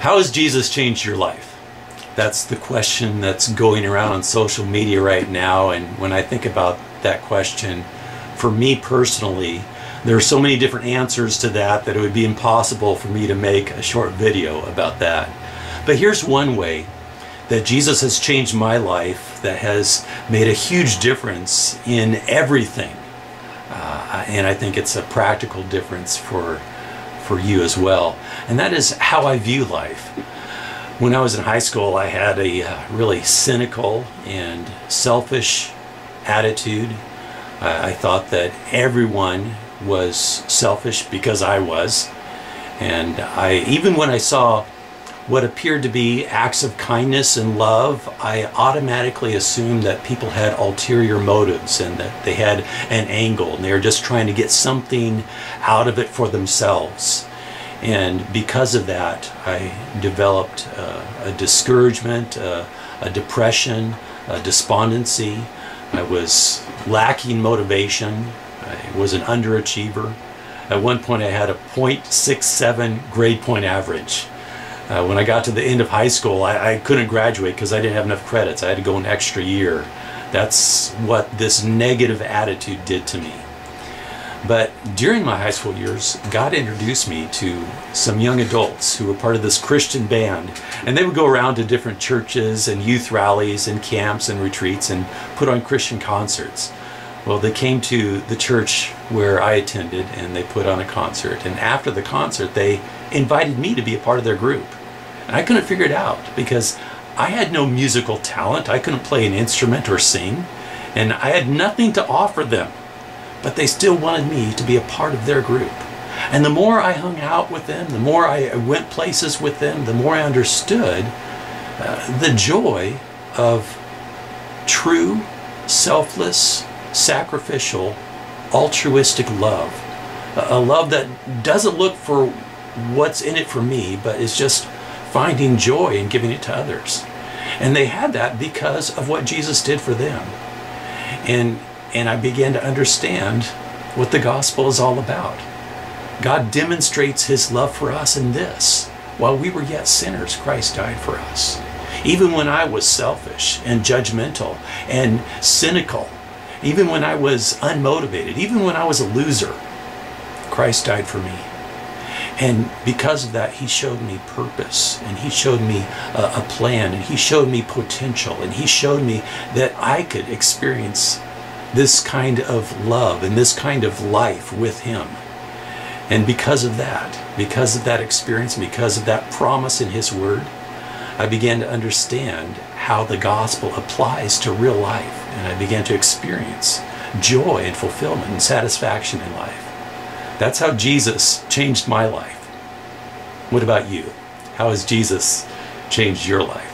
How has Jesus changed your life? That's the question that's going around on social media right now. And when I think about that question, for me personally, there are so many different answers to that that it would be impossible for me to make a short video about that. But here's one way that Jesus has changed my life that has made a huge difference in everything. Uh, and I think it's a practical difference for, for you as well. And that is how I view life. When I was in high school, I had a uh, really cynical and selfish attitude. I thought that everyone was selfish because I was. And I, even when I saw what appeared to be acts of kindness and love, I automatically assumed that people had ulterior motives and that they had an angle and they were just trying to get something out of it for themselves. And because of that, I developed uh, a discouragement, uh, a depression, a despondency. I was lacking motivation. I was an underachiever. At one point, I had a 0.67 grade point average. Uh, when I got to the end of high school, I, I couldn't graduate because I didn't have enough credits. I had to go an extra year. That's what this negative attitude did to me. But during my high school years, God introduced me to some young adults who were part of this Christian band. And they would go around to different churches and youth rallies and camps and retreats and put on Christian concerts. Well, they came to the church where I attended and they put on a concert. And after the concert, they invited me to be a part of their group. And I couldn't figure it out because I had no musical talent. I couldn't play an instrument or sing. And I had nothing to offer them. But they still wanted me to be a part of their group. And the more I hung out with them, the more I went places with them, the more I understood uh, the joy of true, selfless, sacrificial, altruistic love. A love that doesn't look for what's in it for me, but is just finding joy and giving it to others. And they had that because of what Jesus did for them. And and I began to understand what the gospel is all about. God demonstrates his love for us in this. While we were yet sinners, Christ died for us. Even when I was selfish and judgmental and cynical even when I was unmotivated, even when I was a loser, Christ died for me. And because of that, he showed me purpose and he showed me a, a, plan and he showed me potential and he showed me that I could experience this kind of love and this kind of life with him. And because of that, because of that experience, because of that promise in his word, I began to understand how the gospel applies to real life. And I began to experience joy and fulfillment and satisfaction in life. That's how Jesus changed my life. What about you? How has Jesus changed your life?